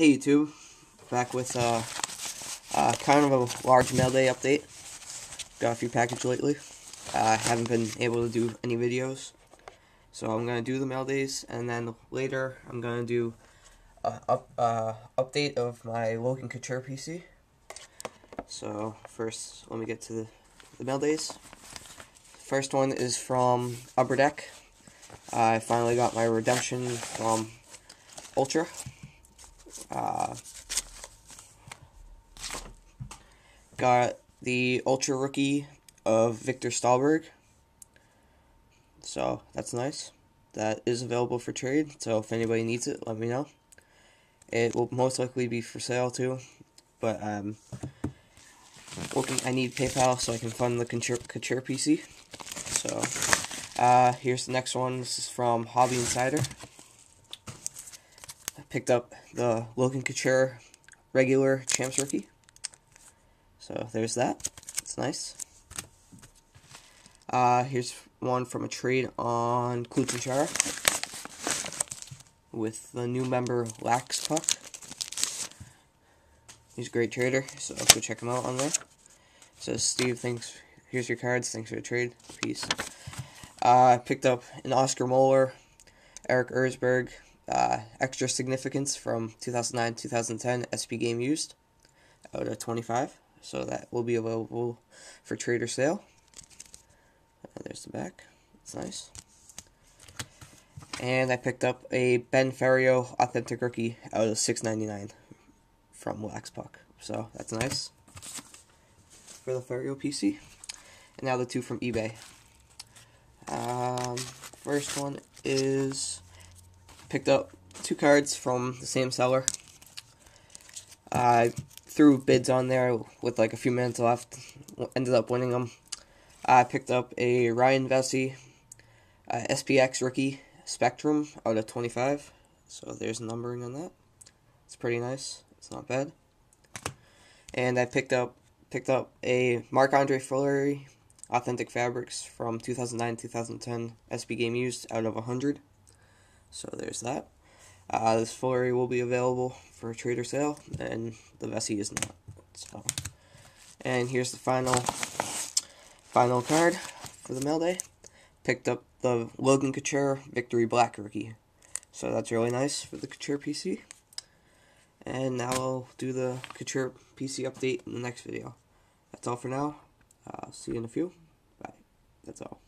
Hey YouTube, back with uh, uh, kind of a large mail day update. Got a few packages lately. I uh, haven't been able to do any videos, so I'm gonna do the mail days, and then later I'm gonna do a up, update of my Logan Couture PC. So first, let me get to the, the mail days. First one is from Upper Deck. I finally got my redemption from Ultra. Uh, got the Ultra Rookie of Victor Stalberg. So that's nice. That is available for trade. So if anybody needs it, let me know. It will most likely be for sale too. But um, looking, I need PayPal so I can fund the Couture PC. So uh, here's the next one. This is from Hobby Insider picked up the Logan Couture regular Champs rookie. So there's that. It's nice. Uh, here's one from a trade on Kluchenchara with the new member Lax Puck. He's a great trader, so go check him out on there. So Steve, thanks. Here's your cards. Thanks for the trade. Peace. Uh, I picked up an Oscar Moeller, Erik Ersberg, uh, extra significance from 2009-2010 SP game used out of 25 so that will be available for trade or sale. Uh, there's the back. It's nice. And I picked up a Ben Ferrio authentic rookie out of 6.99 from Wax Puck. So that's nice for the Ferrio PC and now the two from eBay. Um, first one is picked up two cards from the same seller. I threw bids on there with like a few minutes left. Ended up winning them. I picked up a Ryan Vesce SPX rookie Spectrum out of 25. So there's numbering on that. It's pretty nice. It's not bad. And I picked up picked up a Marc Andre Fleury Authentic Fabrics from 2009-2010 SP Game Used out of 100. So there's that. Uh, this Fleury will be available for trader sale, and the Vesce is not. So, and here's the final final card for the mail day. Picked up the Logan Couture Victory Black rookie. So that's really nice for the Couture PC. And now I'll do the Couture PC update in the next video. That's all for now. Uh, see you in a few. Bye. That's all.